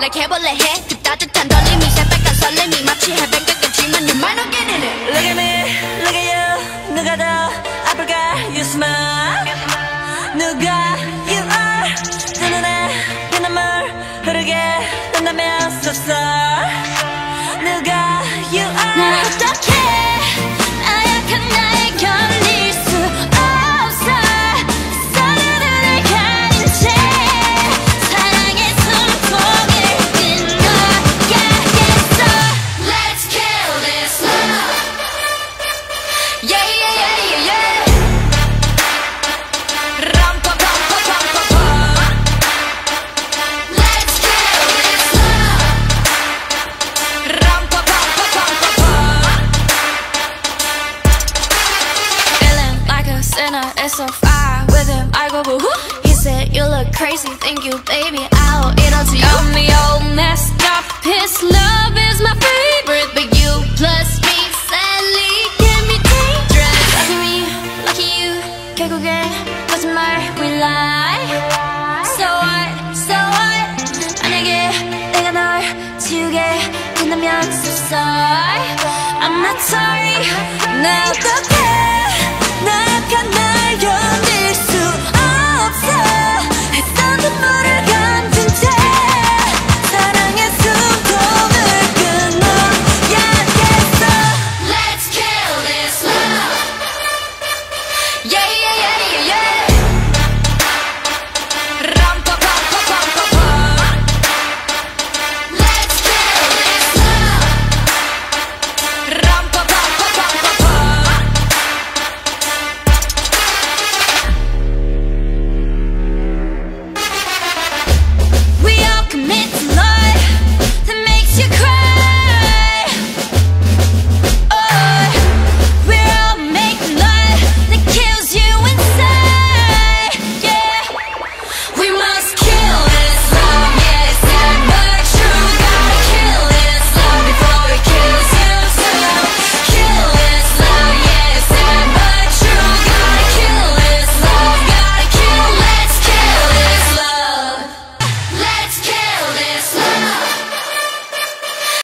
like 해볼래 해 그 따뜻한 떨림이 새빨간 설렘이 마치 해변 끝까지만 You might not get in it Look at me, look at you 누가 더 아플까 You smile 누가 you are 두 눈에 피눈물 흐르게 된다면 섭섭 like a sinner, it's so far with him. I go boo hoo. He said you look crazy, thank you, baby. I'll eat onto you. Got me all messed up. His love is my favorite, but you plus me sadly can be dangerous. Lucky me, lucky you. 결국엔 거짓말 we lie. So what, so what? 만약에 내가 널 지우게 된다면 so sorry. I'm not sorry. 나 어떡해? 나약한 나